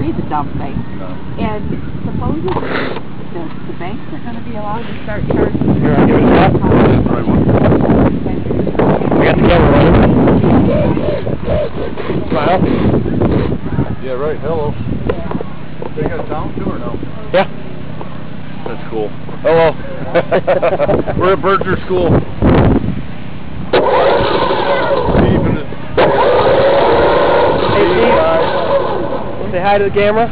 read the dumb thing. No. And supposedly, the, the banks are gonna be allowed to start charging. Here, I'll give it a shot. We got the camera running. Smile. Yeah, right. Hello. They got a town too or no? Yeah. That's cool. Hello. We're at Burger School. Steve and his... Hey, Steve. Say hi to the camera.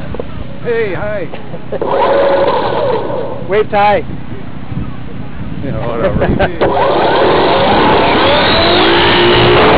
Hey, hi. Wave hi. Yeah, whatever.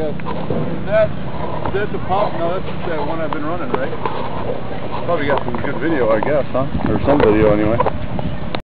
guess. Is that, the pump? No, that's just that one I've been running, right? Probably got some good video, I guess, huh? Or some video anyway.